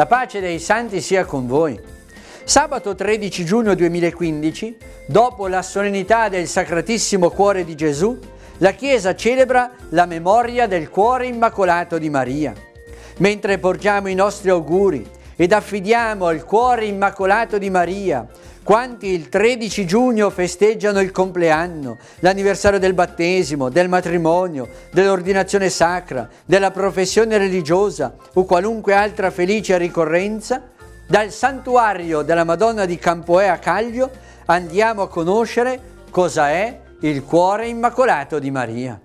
La pace dei santi sia con voi. Sabato 13 giugno 2015, dopo la solennità del Sacratissimo Cuore di Gesù, la Chiesa celebra la memoria del Cuore Immacolato di Maria. Mentre porgiamo i nostri auguri ed affidiamo al Cuore Immacolato di Maria quanti il 13 giugno festeggiano il compleanno, l'anniversario del battesimo, del matrimonio, dell'ordinazione sacra, della professione religiosa o qualunque altra felice ricorrenza, dal santuario della Madonna di Campoè a Caglio andiamo a conoscere cosa è il cuore immacolato di Maria.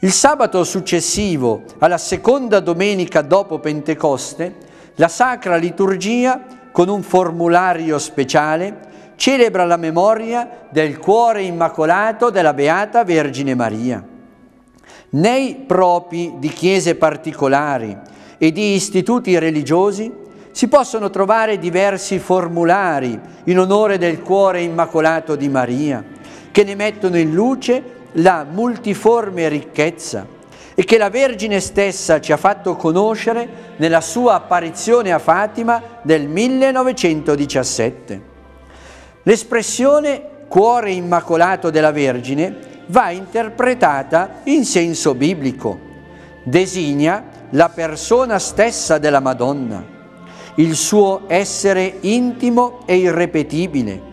Il sabato successivo alla seconda domenica dopo Pentecoste, la Sacra Liturgia, con un formulario speciale, celebra la memoria del cuore immacolato della Beata Vergine Maria. Nei propri di chiese particolari e di istituti religiosi si possono trovare diversi formulari in onore del cuore immacolato di Maria, che ne mettono in luce la multiforme ricchezza e che la Vergine stessa ci ha fatto conoscere nella sua apparizione a Fatima del 1917. L'espressione cuore immacolato della Vergine va interpretata in senso biblico. Designa la persona stessa della Madonna il suo essere intimo e irrepetibile,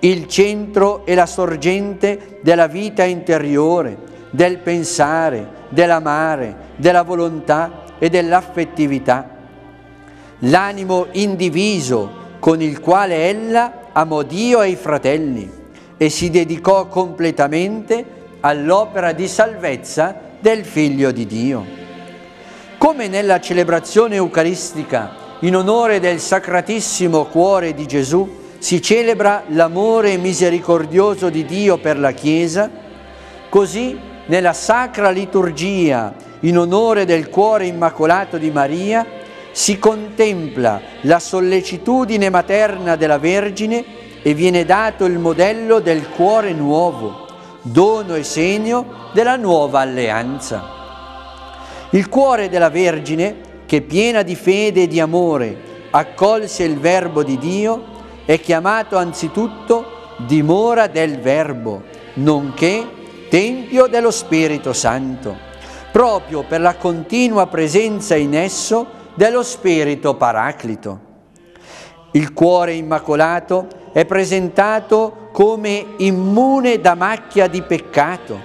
il centro e la sorgente della vita interiore, del pensare, dell'amare, della volontà e dell'affettività, l'animo indiviso con il quale ella amò Dio e i fratelli e si dedicò completamente all'opera di salvezza del Figlio di Dio. Come nella celebrazione eucaristica in onore del Sacratissimo Cuore di Gesù si celebra l'amore misericordioso di Dio per la Chiesa, così nella Sacra Liturgia in onore del Cuore Immacolato di Maria si contempla la sollecitudine materna della Vergine e viene dato il modello del cuore nuovo, dono e segno della nuova alleanza. Il cuore della Vergine che piena di fede e di amore accolse il Verbo di Dio, è chiamato anzitutto dimora del Verbo, nonché Tempio dello Spirito Santo, proprio per la continua presenza in esso dello Spirito Paraclito. Il cuore immacolato è presentato come immune da macchia di peccato,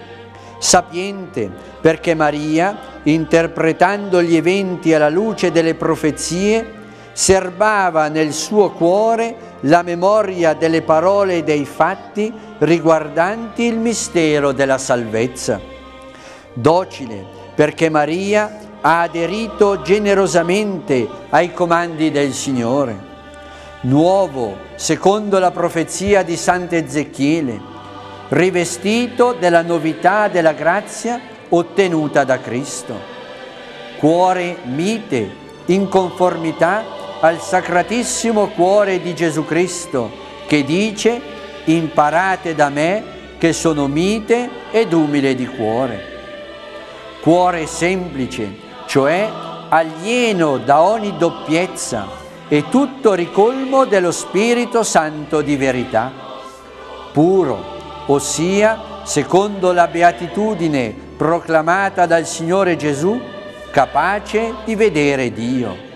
sapiente perché Maria interpretando gli eventi alla luce delle profezie, serbava nel suo cuore la memoria delle parole e dei fatti riguardanti il mistero della salvezza. Docile, perché Maria ha aderito generosamente ai comandi del Signore. Nuovo, secondo la profezia di Sant'Ezechiele, rivestito della novità della grazia ottenuta da Cristo. Cuore mite, in conformità al sacratissimo cuore di Gesù Cristo, che dice, imparate da me che sono mite ed umile di cuore. Cuore semplice, cioè alieno da ogni doppiezza e tutto ricolmo dello Spirito Santo di verità. Puro, ossia, secondo la beatitudine proclamata dal Signore Gesù, capace di vedere Dio.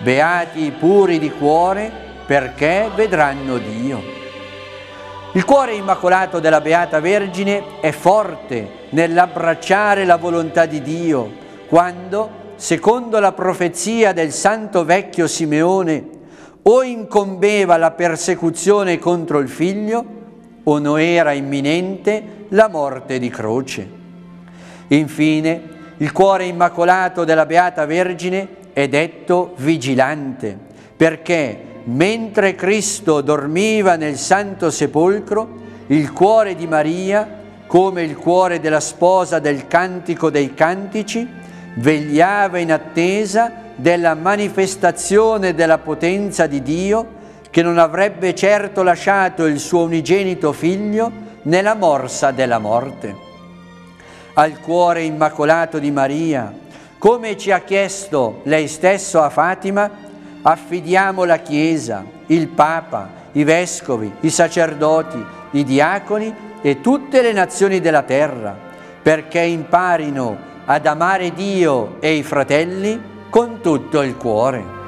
Beati i puri di cuore, perché vedranno Dio. Il cuore immacolato della Beata Vergine è forte nell'abbracciare la volontà di Dio, quando, secondo la profezia del santo vecchio Simeone, o incombeva la persecuzione contro il figlio, o non era imminente la morte di croce. Infine, il cuore immacolato della Beata Vergine è detto vigilante, perché mentre Cristo dormiva nel Santo Sepolcro, il cuore di Maria, come il cuore della sposa del Cantico dei Cantici, vegliava in attesa della manifestazione della potenza di Dio che non avrebbe certo lasciato il suo unigenito figlio nella morsa della morte. Al cuore immacolato di Maria, come ci ha chiesto lei stesso a Fatima, affidiamo la Chiesa, il Papa, i Vescovi, i sacerdoti, i diaconi e tutte le nazioni della terra, perché imparino ad amare Dio e i fratelli con tutto il cuore.